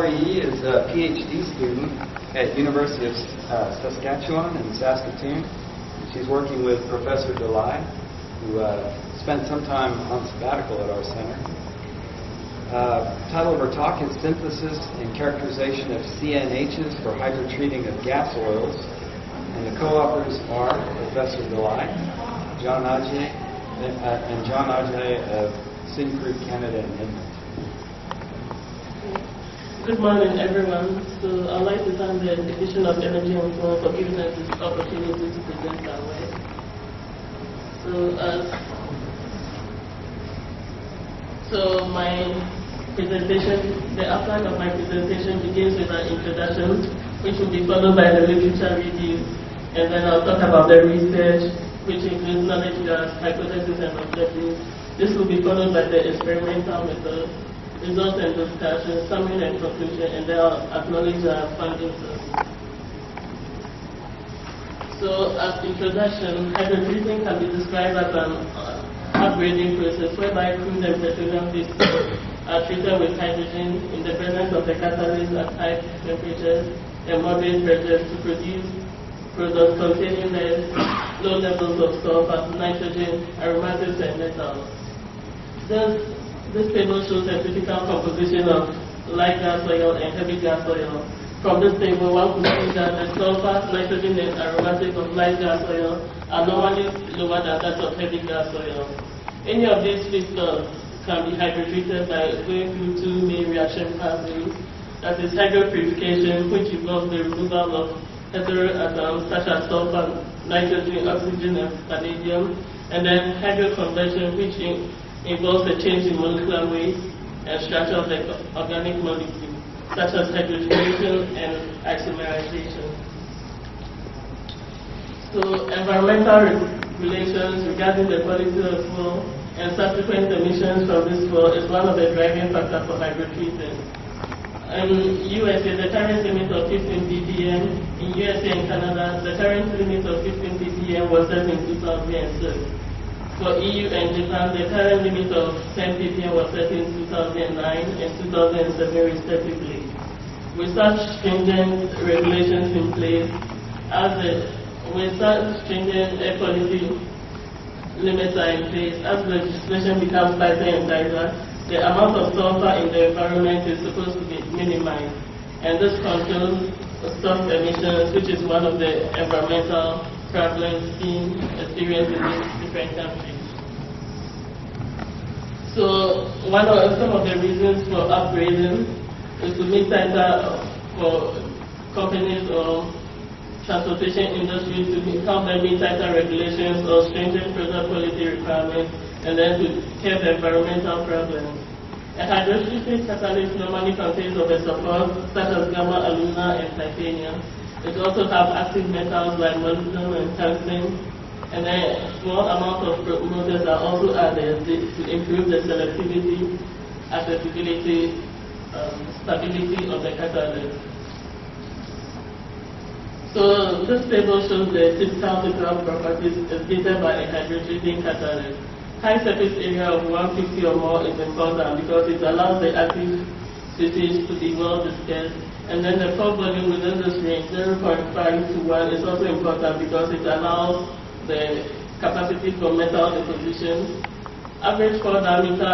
Valerie is a PhD student at University of uh, Saskatchewan in Saskatoon. She's working with Professor Dalai, who uh, spent some time on sabbatical at our center. Uh, title of her talk is Synthesis and Characterization of CNHs for Hydrotreating of Gas Oils. And the co-authors are Professor Dalai, John Ajay, uh, and John Adjaye of Syncrude Canada and Edmonton. Good morning, everyone. So I'd like to thank the Division of Energy and Fuel for giving us this opportunity to present our work. So, uh, so my presentation, the outline of my presentation begins with an introduction, which will be followed by the literature review, and then I'll talk about the research, which includes knowledge gas, hypothesis, and objectives. This will be followed by the experimental method, results and discussion, summary and conclusion, and then I'll acknowledge our funding. So, as introduction, hydrotreating can be described as an uh, upgrading process whereby crude and petroleum feedstocks are treated with hydrogen in the presence of the catalyst at high temperatures and moderate pressures to produce products containing low levels of sulfur, nitrogen, aromatics, and metals. Thus, this table shows a typical composition of light gas oil and heavy gas oil. From this table, one could see that the sulfur, nitrogen, and aromatic of light gas oil are normally lower than that of heavy gas oil. Any of these feedstocks can be hydrotreated by going through two main reaction pathways. That is hydropurification, which involves the removal of heteroatoms such as sulfur, nitrogen, oxygen, and vanadium, and then hydroconversion, which in involves a change in molecular weight and structure of the organic molecule, such as hydrogenation and isomerization. So environmental regulations regarding the quality of fuel and subsequent emissions from this fuel is one of the driving factors for hydrotreating. In USA, the current limit of 15 ppm, in USA and Canada, the current limit of 15 ppm was set in 2006. For EU and Japan, the current limit of 10 ppm was set in 2009 and 2007 respectively. With such stringent regulations in place, as the, with such stringent air quality limits are in place, as legislation becomes tighter and tighter, the amount of sulfur in the environment is supposed to be minimized. And this controls stock emissions, which is one of the environmental problems being experienced in these different countries. So one of some of the reasons for upgrading is to meet tighter for companies or transportation industry to help them meet tighter regulations or stringent product quality requirements and then to curb environmental problems. A hydrolysis catalyst normally contains of a support such as gamma, alumina, and titanium. It also has active metals like molybdenum and tungsten and a small amount of promoters are also added to improve the selectivity, accessibility, um, stability of the catalyst. So this table shows the typical physical properties exhibited by a hydrotreating catalyst. High surface area of 150 or more is important because it allows the active species to be well dispersed and then the pore volume within this range, 0.5 to 1, is also important because it allows the capacity for metal deposition. Average core diameter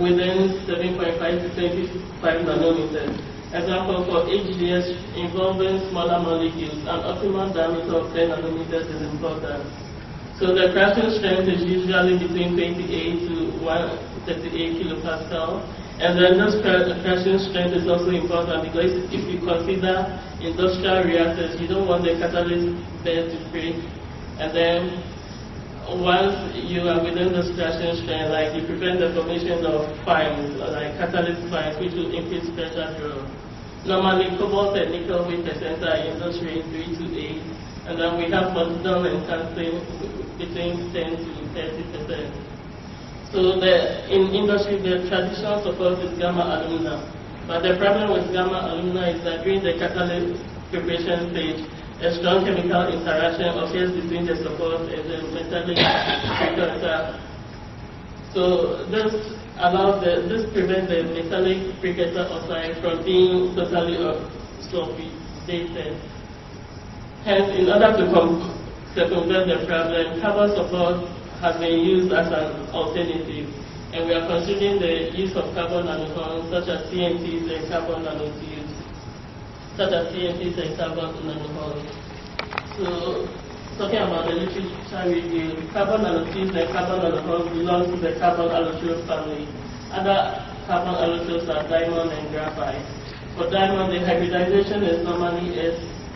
within 7.5 to 25 nanometers. Example for HDS involving smaller molecules, an optimal diameter of 10 nanometers is important. So the crushing strength is usually between 28 to 138 kilopascal. And then this crushing strength is also important because if you consider industrial reactors, you don't want the catalyst bed to break and then once you are within the crushing strength, like you prevent the formation of fines, like catalytic fines, which will increase pressure draw. Normally, cobalt and nickel weight percent are in this range 3 to 8, and then we have molybdenum and tungsten between 10 to 30 percent. So the, in industry, the traditional support is gamma alumina. But the problem with gamma alumina is that during the catalyst preparation stage, a strong chemical interaction occurs between the support and the metallic precursor. So this allows the, this prevents the metallic precursor oxide from being totally sulfated. Hence, in order to circumvent the problem, carbon support has been used as an alternative, and we are considering the use of carbon nanotubes such as CNTs and carbon nanotubes, such as CNTs and carbon nanotubes. So, talking about the literature review, carbon nanotubes and carbon nanotubes belong to the carbon allotrope family. Other carbon allotropes are diamond and graphite. For diamond, the hybridization is normally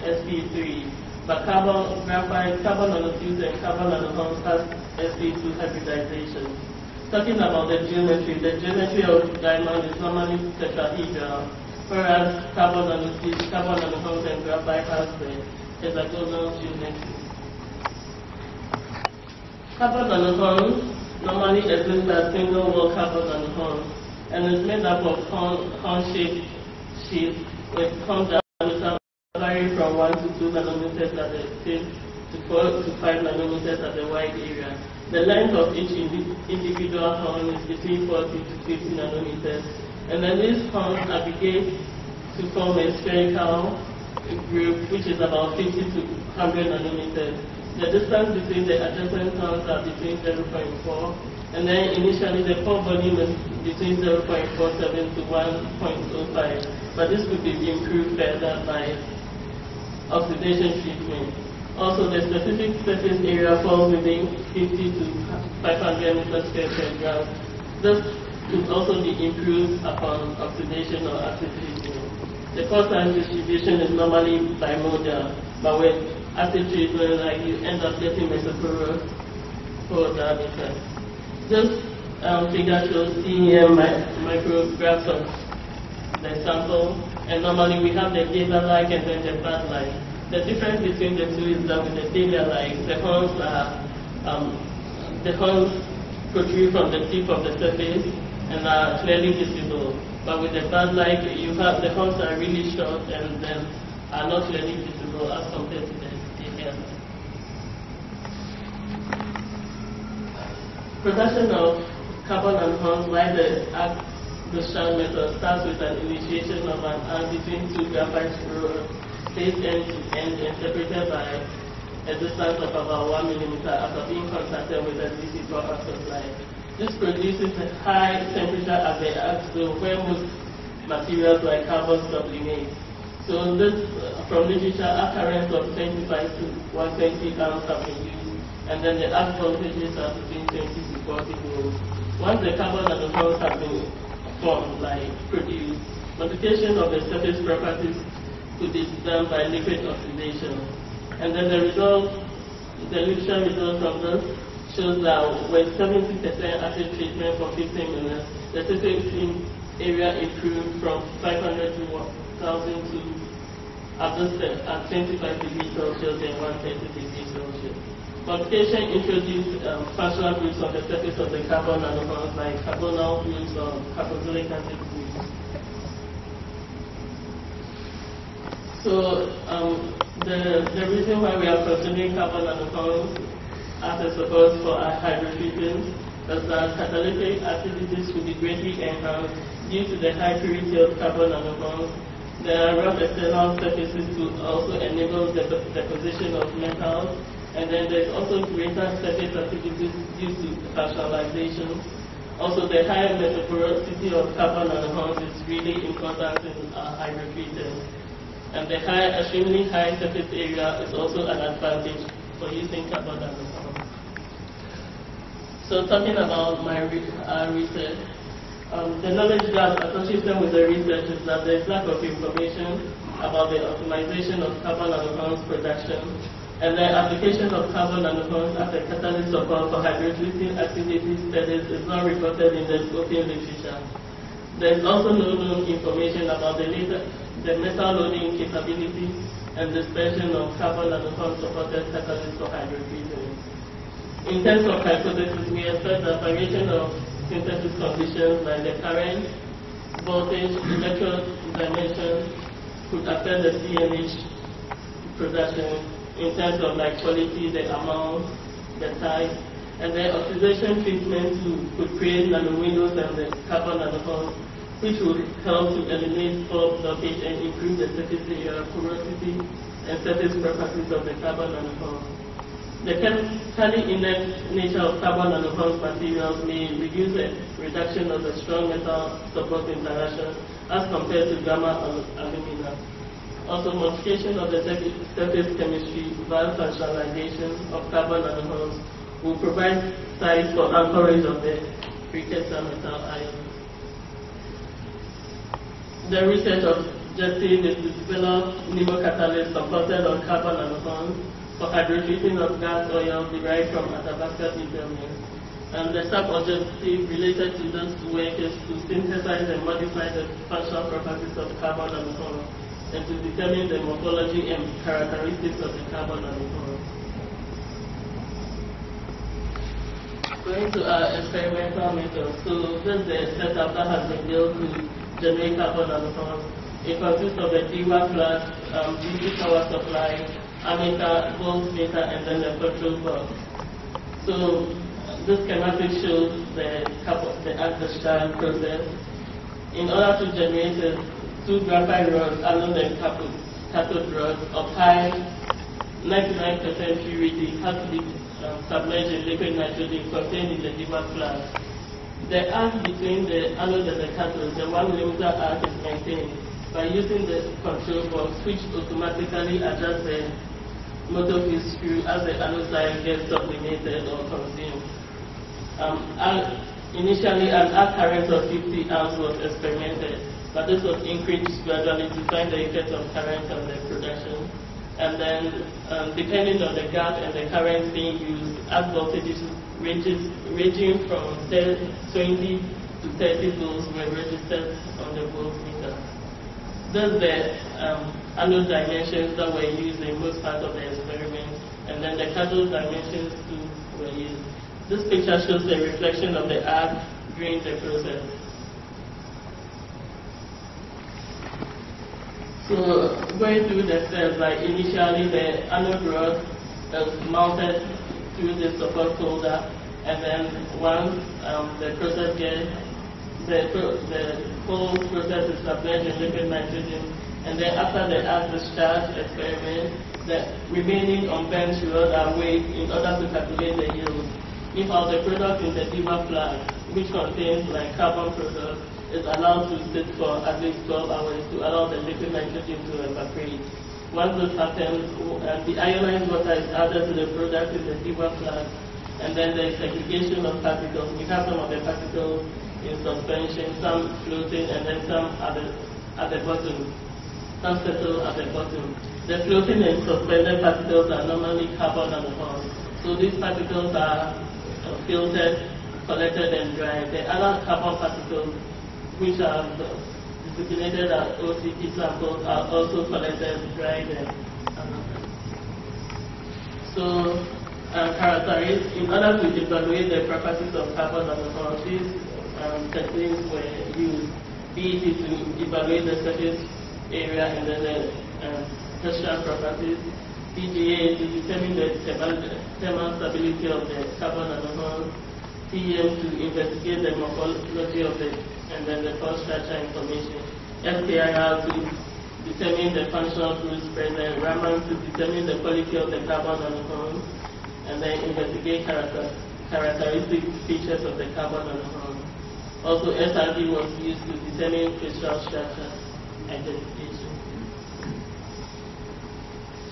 sp3, but carbon, graphite, carbon nanotubes, and carbon nanotubes has sp2 hybridization. Talking about the geometry, the geometry of diamond is normally tetrahedral, whereas carbon nanotubes, carbon and graphite has the hexagonal geometry. Carbon nanotubes normally exist as single wall carbon nanotubes and is made up of horn-shaped sheet with comes diameter vary from 1 to 2 nanometers at the tip to 4 to 5 nanometers at the wide area. The length of each individual horn is between 40 to 50 nanometers. And then these horns aggregate to form a spherical group which is about 50 to 100 nanometers. The distance between the adjacent horns are between 0.4 and then initially the pore volume is between 0.47 to 1.05, but this could be improved further by oxidation treatment. Also, the specific surface area falls within 50 to 500 meters per gram. This could also be improved upon oxidation or acid. The cost and distribution is normally bimodal, but with acid treatment, like you end up getting mesoporous for diameter. This um, figure shows SEM micrographs of the sample, and normally we have the dahlia-like and then the bud-like. The difference between the two is that with the dahlia-like, the horns are um, the horns protrude from the tip of the surface and are clearly visible. But with the bud-like, you have the horns are really short and then are not clearly visible as compared to the dahlia. Production of carbon nanohorns by the Shell method starts with an initiation of an arc between two graphite screws placed end to end and separated by a distance of about 1 millimeter after being contacted with a DC power supply. This produces a high temperature at the axle where most materials like carbon sublimate. So this, uh, from literature, arc currents of 25 to 120 pounds have been used and then the arc voltages are between 20 to 40 volts. Once the carbon nanotubes have been formed, like produced, modification of the surface properties could be done by liquid oxidation. And then the result, the literature result from this shows that with 70% acid treatment for 15 minutes, the surface area improved from 500 to 1,000 to at 25 degrees Celsius and 130 degrees Celsius. Modification introduced um, functional groups on the surface of the carbon nanotubes like carbonyl groups or carboxylic acid groups. So um, the, the reason why we are considering carbon nanotubes as a support for our hydrotreatment is that catalytic activities should be greatly enhanced due to the high purity of carbon nanotubes. There are rough external surfaces to also enable the deposition of metals and then there's also greater surface activity due to partialization. Also, the higher mesoporosity of carbon nanotubes is really important in uh, hydrotreatment. And the high, extremely high surface area is also an advantage for using carbon nanotubes. So talking about my uh, research, um, the knowledge gap associated with the research is that there is lack of information about the optimization of carbon nanotubes production and the application of carbon nanotubes as a catalyst support for hydrolytic activity studies is not reported in the open literature. There is also no known information about the, later, the metal loading capability and dispersion of carbon nanotubes supported catalysts for hydrolysis. In terms of hypothesis, we expect the variation of synthesis conditions like the current, voltage, electrode dimension could affect the CNH production in terms of like quality, the amount, the type, And the oxidation treatment to, could create nanowindows and the carbon nanohorns, which would help to eliminate pore blockage and improve the surface uh, area porosity and surface properties of the carbon nanohorns. The chemically inert nature of carbon nanohorns materials may reduce the reduction of the strong metal support interaction as compared to gamma alumina. Also, modification of the surface chemistry via functionalization of carbon nanohorns will provide sites for anchorage of the precursor metal ions. The research to develop NiMo catalysts supported on carbon nanohorns for hydrotreating of gas oil derived from Athabasca bitumen. And the sub-objective related to this work is to synthesize and modify the functional properties of carbon nanohorns and to determine the morphology and characteristics of the carbon nanohorns. Going to our experimental method. So this is the setup that has been built to carbon nanohorns. It consists of a Dewar flask, um, DC power supply, ammeter, voltmeter, and then the control box. So this schematic shows the, the arc discharge process. In order to generate it, two graphite rods along the cathode rods of high 99% purity has to be um, submerged in liquid nitrogen contained in the Dewar flask. The arc between the anode and the cathode, the 1 millimeter arc is maintained by using the control box which automatically adjusts the motor fuse screw as the anode side gets sublimated or consumed. Um, initially, an arc current of 50 amps was experimented, but this was increased gradually to find the effect of current on the production and then um, depending on the gap and the current being used, as voltages ranges ranging from 20 to 30 volts were registered on the voltmeter. Those the um, anode dimensions that were used in most parts of the experiment, and then the cathode dimensions too were used. This picture shows the reflection of the arc during the process. So going through the steps, like initially the anode rod is mounted through the support holder, and then once um, the process gets, the, the whole process is submerged in liquid nitrogen, and then after the arc discharge experiment, the remaining unbent rod are weighed in order to calculate the yield. If all the product in the Dewar flask, which contains like carbon products, is allowed to sit for at least 12 hours to allow the liquid nitrogen to evaporate. Once this happens, uh, deionized water is added to the product in the Dewar flask, and then there is segregation of particles. We have some of the particles in suspension, some floating, and then some at the, at the bottom. Some settle at the bottom. The floating and suspended particles are normally carbon nanohorns. So these particles are filtered, collected, and dried. The other carbon particles which are distributed as OCT samples are also collected, dried, and so uh, characteristics, in order to evaluate the properties of carbon these um, techniques were used, be to evaluate the surface area and then the um, textural properties, TGA to determine the thermal stability of the carbon nanohorns, TEM to investigate the morphology of the and then the cost structure information. FTIR to determine the functional tools present, Raman to determine the quality of the carbon nanohorn, and then investigate character, characteristic features of the carbon nanohorn. Also, XRD was used to determine crystal structure identification.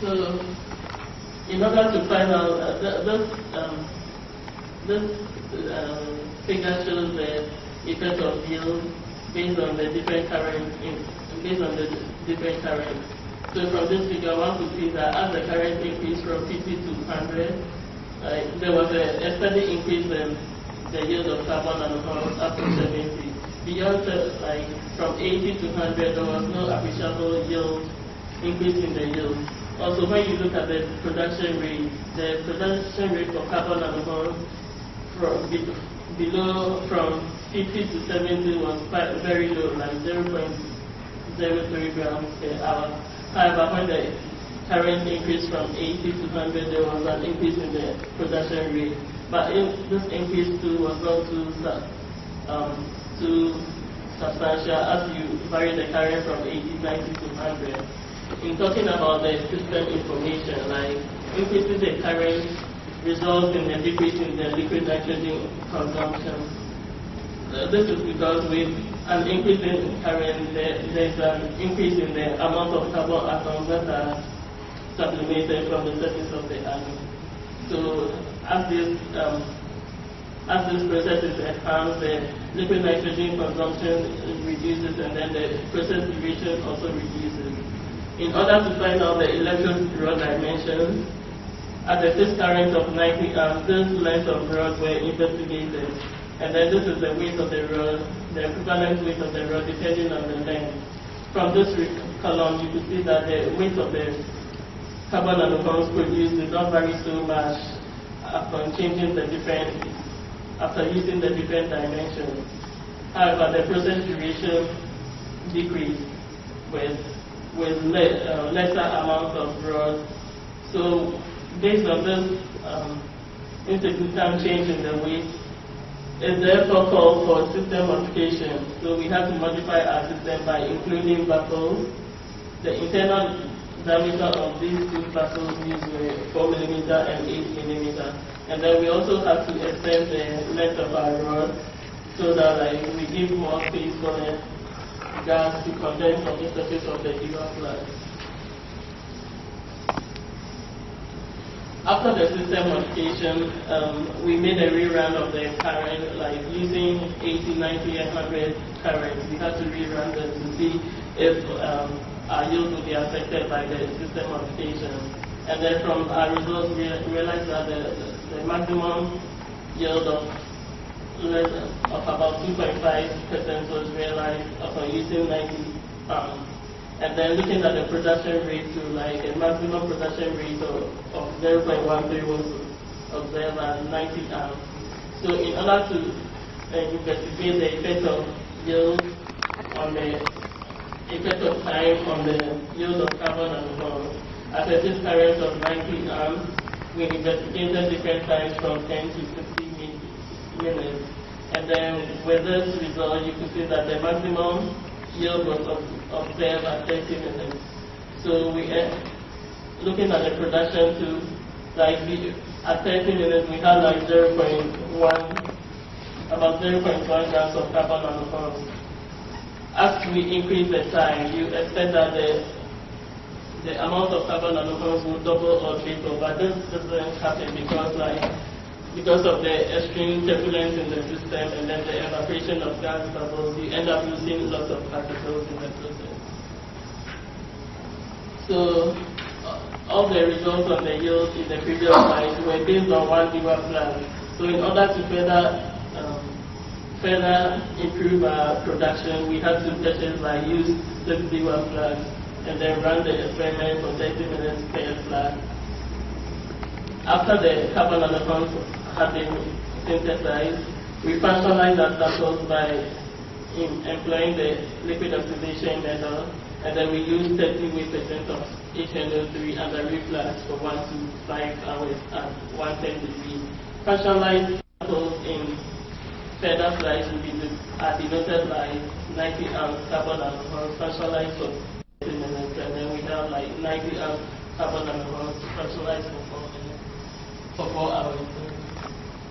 So, in order to find out, uh, this, um, this um, figure shows the effect of yield based on the different current in, based on the different current. So from this figure, one could see that as the current increased from 50 to 100, there was a, a steady increase in the yield of carbon nanohorns up to 70. Beyond like from 80 to 100, there was no appreciable yield increase in the yield. Also, when you look at the production rate, the production rate for carbon nanohorns from below from 50 to 70 was quite very low, like 0.03 grams per hour. However, when the current increase from 80 to 100, there was an increase in the production rate. But in, this increase too was not too, um, too substantial as you vary the current from 80, 90 to 100. In talking about the system information, like increasing the current results in a decrease in the liquid nitrogen consumption. Uh, this is because with an increase in current, there, there's an increase in the amount of carbon atoms that are sublimated from the surface of the atom. So as this um, as this process is enhanced, the liquid nitrogen consumption reduces and then the process duration also reduces. In order to find out the electrode rod dimensions, at the fixed current of 90 amps, this length of rod were investigated. And then this is the weight of the rod, the equivalent weight of the rod depending on the length. From this column, you can see that the weight of the carbon nanocompounds produced did not vary so much upon changing the different, after using the different dimensions. However, the process duration decreased with, with le- uh, lesser amounts of rod. So based on this um, insignificant change in the weight, it therefore called for system modification. So we have to modify our system by including buckles. The internal diameter of these two buckles used were 4 millimeter and 8 millimeter. And then we also have to extend the length of our rod so that like, we give more space for the gas to condense on the surface of the Eva flask. After the system modification, um, we made a rerun of the current, like using 80, 90, and 100 currents. We had to rerun them to see if um, our yield would be affected by the system modification. And then from our results, we realized that the, the, maximum yield of less of about 2.5% was realized upon using 90 pounds. And then looking at the production rate to like a maximum production rate of, of 0.13 was observed at 90 amps. So in order to uh, investigate the effect of yield on the effect of time on the yield of carbon nanocompounds, at a fixed of 90 amps, we investigated different times from 10 to 50 minutes. And then with this result, you can see that the maximum yield was ob- observed at 30 minutes. So we uh, looking at the production to like we, at 30 minutes we had like 0.1 about 0.1 grams of carbon nanocompounds. As we increase the time, you expect that the the amount of carbon nanocompounds will double or triple, but this doesn't happen because like because of the extreme turbulence in the system and then the evaporation of gas bubbles, you end up losing lots of particles in the process. So uh, all the results on the yield in the previous slide were based on one giga plan. So in order to further further improve our production, we had to purchase like use six giga flags and then run the experiment for 30 minutes per flag. After the carbon nanocompounds had been synthesized, we functionalized our samples by in employing the liquid oxidation method, and then we used 30 percent of HNO3 and the reflux for 1 to 5 hours at 110 degrees. Functionalized samples in be de- are denoted by 90 ounce carbon nanocompounds functionalized for 30 minutes, and then we have like 90 ounce carbon nanocompounds functionalized for 4 for four hours.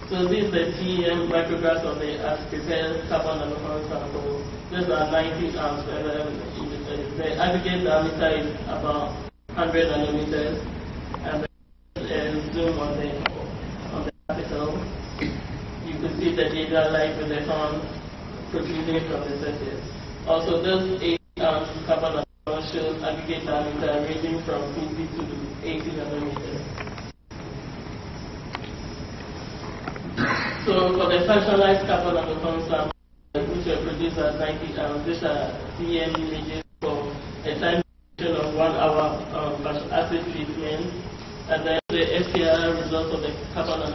So this is the TEM micrographs of the as prepared carbon nanocompound sample. These are 90 amps and then the, aggregate diameter is about 100 nanometers and the uh, zoom on the. See the dahlia light with the horn protruding from the surface. Also this 8 amps carbon shows aggregate diameter ranging from 50 to 80 nanometers. So for the functionalized carbon nanocompound sample, which were produced at 90 amps, these are CM images for a time of one hour um, acid treatment, and then the SPR results of the carbon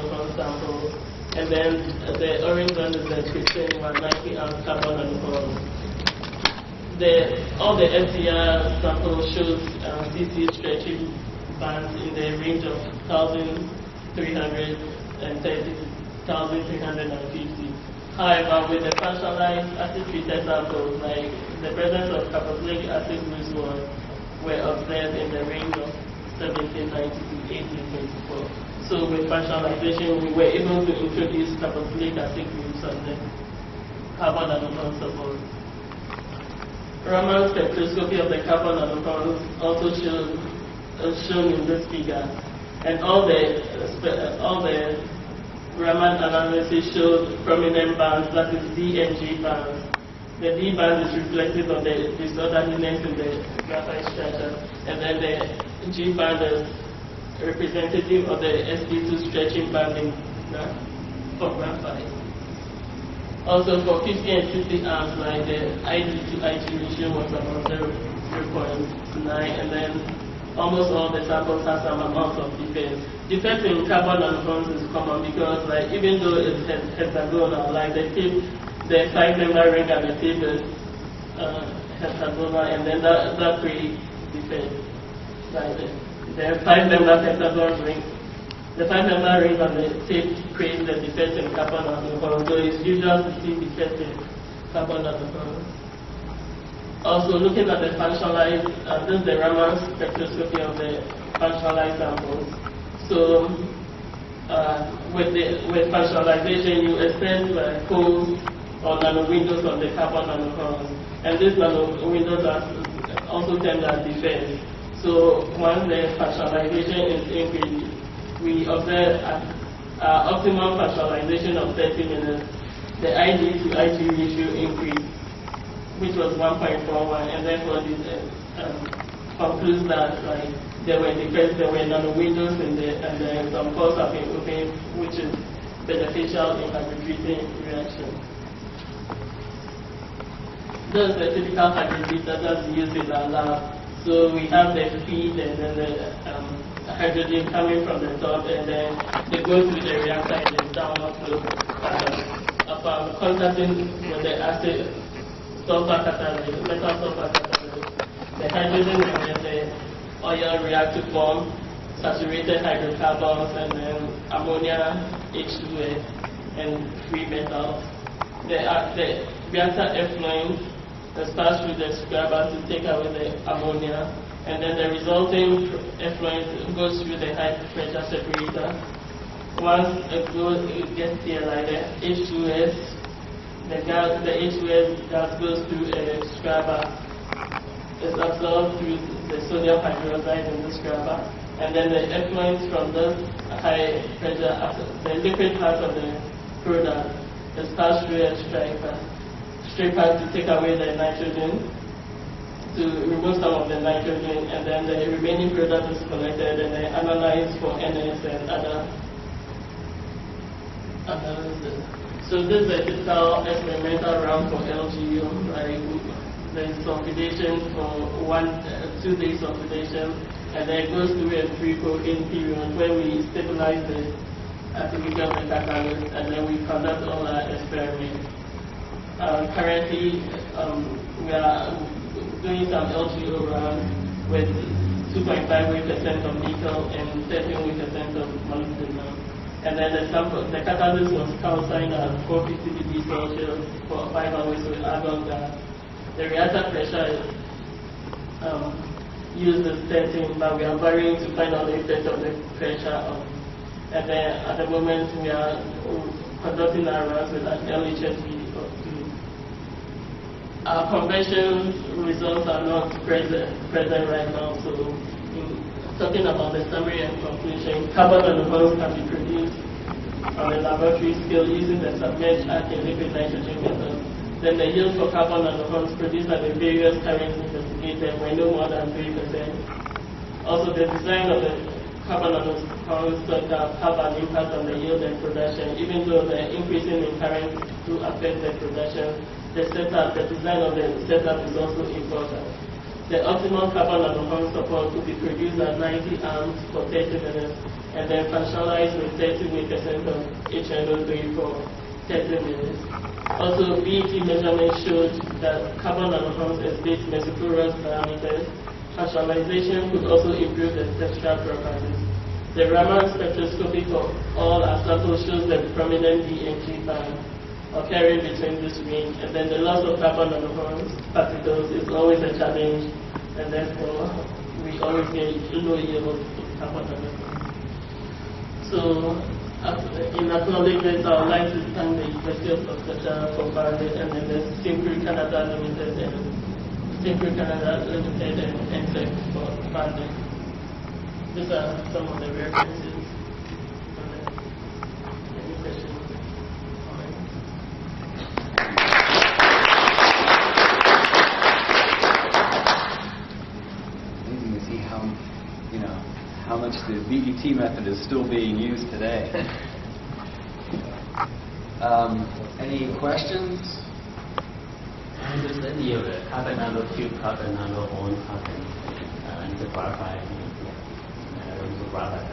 and then the orange one is the 15 one 90 amp carbon nanocompound. The, all the SPR sample shows um, CC stretching bands in the range of 1,330 to 1,350. However, with the partialized acid-treated samples, like the presence of carboxylic acid was were observed in the range of 1790 to 1824. So with partialization, we were able to introduce carboxylic acid groups and the carbon nanohorn support. Raman spectroscopy of the carbon nanohorn also shows uh, shown in this figure, and all the uh, all the Raman analysis showed prominent bands, that is D and G bands. The D band is reflective of the disorderliness in the graphite structure, and then the G band is representative of the sp2 stretching banding for graphite. Also for 50 and 60 amps, like the ID to IG ratio was about 0.9, and then almost all the samples have some amount of defect. Defect in carbon nanohorns is common because like even though it it's hexagonal, like the tip, the five member ring at the tip is uh, hexagonal and then that, that creates defect. Like the, the five member hexagonal ring the five member ring on the tip creates the defect in carbon nanohorns, so it's usual to see defect in carbon nanohorns. Also, looking at the functionalized, uh, this is the Raman spectroscopy of the functionalized samples. So, uh, with the with functionalization, you extend the holes or nano windows on the carbon nanohorns, and these nano windows are also tend as defects. So, once the functionalization is increased, we observe uh, optimum functionalization of 30 minutes, the ID to IG ratio increase which was 1.41, and therefore this uh, um, concludes that like there were defects, there were nano windows in the, and then some pores have been opened, which is beneficial in hydrotreating reaction. Those are the typical hydrotreater that's used in our lab. So we have the feed and then the um, hydrogen coming from the top, and then they go through the reactor in the downward flow pattern. Upon contacting with the acid sulfur catalyst, metal sulfur catalyst. The hydrogen and the oil react to form saturated hydrocarbons and then ammonia, H2S, and free metals. The, uh, the reactor effluent is passed through the scrubber to take away the ammonia, and then the resulting effluent goes through the high pressure separator. Once it goes, it gets here like the H2S the gas, the H2S gas goes through a scrubber, is absorbed through the sodium hydroxide in the scrubber, and then the effluent from this high pressure, the liquid part of the product is passed through a striper to take away the nitrogen, to remove some of the nitrogen, and then the remaining product is collected and then analyzed for NS and other analysis. So this is a typical experimental round for LGO. Like there's sulfidation for one, uh, two days sulfidation, and then it goes through a pre-coking period where we stabilize the activity of the catalyst, and then we conduct all our experiments. Uh, currently, um, we are doing some LGO rounds with 2.5 percent of nickel and 13 percent of molybdenum and then the sample, the catalyst was calcined at 450 degrees Celsius for five hours with argon gas. The reactor pressure is um, used as 13, but we are varying to find out the effect of the pressure. And then at the moment we are conducting our runs with an LHSV. Our convention results are not present, present right now, so in, talking about the summary and conclusion, carbon nanotubes can be produced on a laboratory scale using the submerged arc and liquid nitrogen method. Then the yield for carbon nanotubes produced at the various currents investigated were no more than 3%. Also, the design of the carbon nanotubes could have an impact on the yield and production, even though the increasing in current do affect the production. The setup, the design of the setup is also important. The optimal carbon nanohorn support could be produced at 90 amps for 30 minutes and then functionalized with 30% of HNO3 for 30 minutes. Also, BET measurements showed that carbon nanohorns exhibit mesoporous diameters Visualization could also improve the textural properties. The Raman spectroscopy for all samples shows the prominent DNG band occurring between this ring, and then the loss of carbon nanopores particles is always a challenge, and therefore we always get low yield of carbon nanopores. So, in acknowledgement, I would like to thank the University of Saskatchewan for funding, and then the Syncrude Canada Limited and Syncrude Canada Limited and NSERC for funding. These are some of the references. Any questions? Comments? Amazing to see how, you know, how much method is still being used today. Um, Any questions? Understand you a carbon nanotube, carbon nanobone, carbon uh, and the graphite, uh, also graphite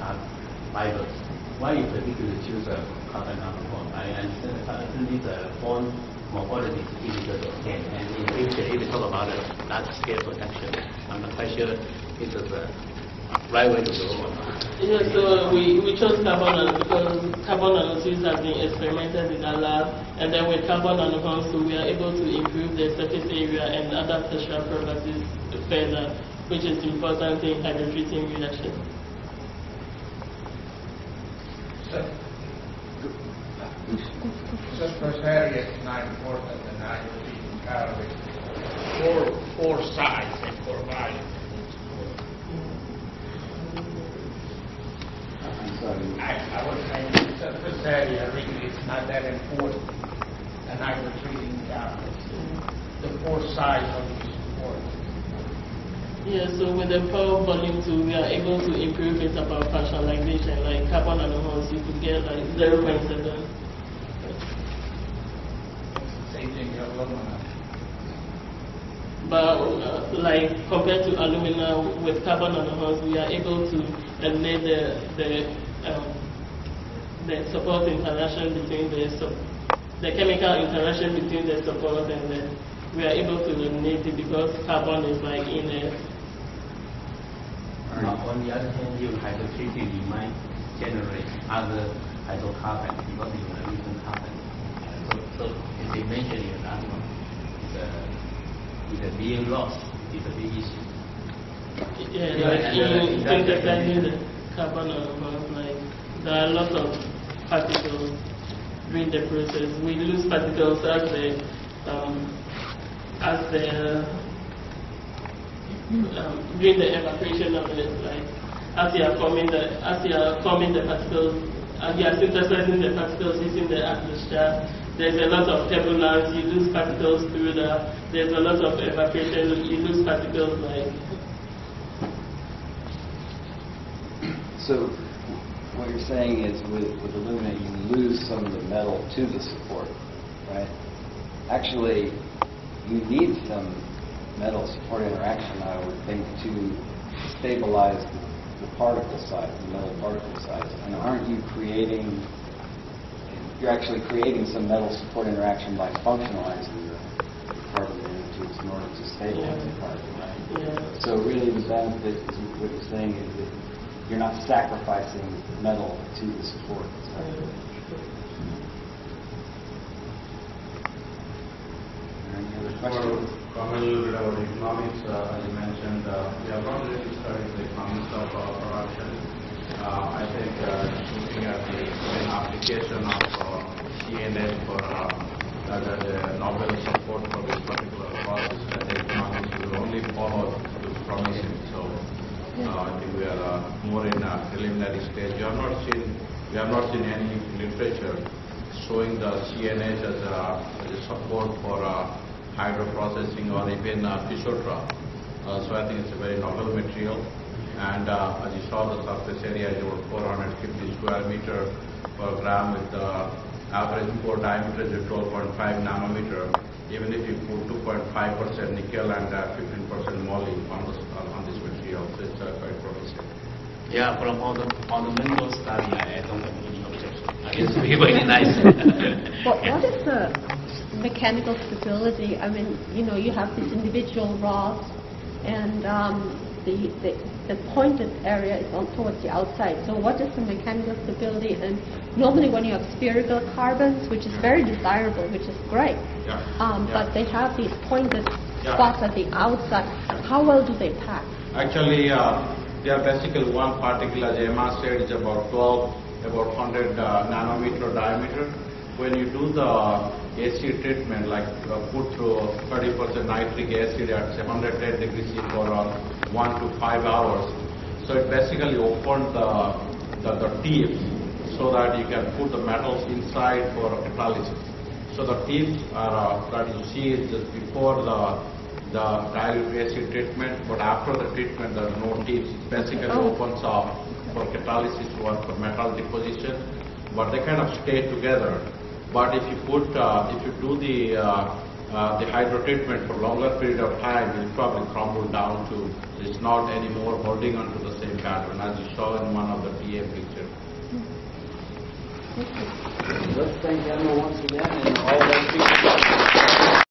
fibers. Why you particularly choose a carbon nanobone? I understand the is a bond morphology is difficult to obtain, and in future, if you talk about a large scale production, I'm not quite sure this is the right way to go or. Yeah, so we, we chose carbon nano because carbon nanotubes have been experimented in our lab, and then with carbon nanobonds, so we are able to improve the surface area and other textural properties further, which is important in hydrotreating reaction. Surface area is not important in hydrogen calories. Four, four sides and four values. I'm sorry. I, I was saying surface area really is not that important in hydrogen calories. The four sides of the support. Yeah, so with the power volume too, we are able to improve it about functionalization, like carbon nanobonds, you could get like 0.7. Same thing in aluminum. But uh, like compared to alumina with carbon nanobonds, we are able to eliminate the the um, the support interaction between the the chemical interaction between the support and the we are able to eliminate it because carbon is like in a On the other hand, you hydrotreated, you might generate other hydrocarbons because you are using carbon. So, so as you mentioned in one, it's a, it's a being lost, it's a big issue. yeah, Yeah, like in in that the carbon there are lots of particles during the process. We lose particles as the um, as the um, during the evaporation of it, like as you are forming the as you are forming the particles, as you are synthesizing the particles using the atmosphere. There's a lot of turbulence. You lose particles through the. There's a lot of evaporation. You lose particles like So what you're saying is with, with aluminum, you lose some of the metal to the support, right? Actually, you need some metal support interaction, I would think, to stabilize the, the particle size, the metal particle size. And aren't you creating, you're actually creating some metal support interaction by functionalizing the the carbon nanotubes in order to stabilize the particle. So really the benefit is what you're saying is that you're not sacrificing metal to the support. Is that right? Any other questions? comment a little bit about economics, uh, as you mentioned, uh, we have not really studied the economics of uh, production. Uh, I think uh, looking at the application of uh, CNA for uh, uh, the the novel support for this particular process, I think economics will only follow this promising. Uh, I think we are uh, more in a preliminary stage. We have not seen, we have not seen any literature showing the CNH as a, as a support for uh, hydroprocessing or even uh, physiotherapy. Uh, so I think it's a very novel material. And uh, as you saw, the surface area is about 450 square meter per gram with the average core diameter is 12.5 nanometer. Even if you put 2.5% nickel and uh, 15% moly on this, on this material, so it's uh, quite promising. Yeah, from all the fundamental study, I I don't have any objection. I think It's really very nice. What, what is the mechanical stability? I mean, you know, you have these individual rods, and um, the, the, the pointed area is on towards the outside. So what is the mechanical stability? And normally when you have spherical carbons, which is very desirable, which is great, Yeah, um, yeah. but they have these pointed Yeah. spots at the outside. How well do they pack? Actually, uh, they are basically one particle, as Emma said, is about 12, about 100 uh, nanometer diameter. When you do the acid treatment, like uh, put through 30% nitric acid at 110 degrees C for uh, one to five hours, so it basically opens the, the, the so that you can put the metals inside for catalysis. So the tips are, uh, that you see just before the the dilute acid treatment, but after the treatment, there are no tips. It basically Oh. opens up for catalysis or for metal deposition, but they kind of stay together. But if you put, uh, if you do the uh, uh, the hydro treatment for longer period of time, it will probably crumble down to it's not anymore holding onto the same pattern as you saw in one of the TA picture. Let's thank Emma once again and all those people.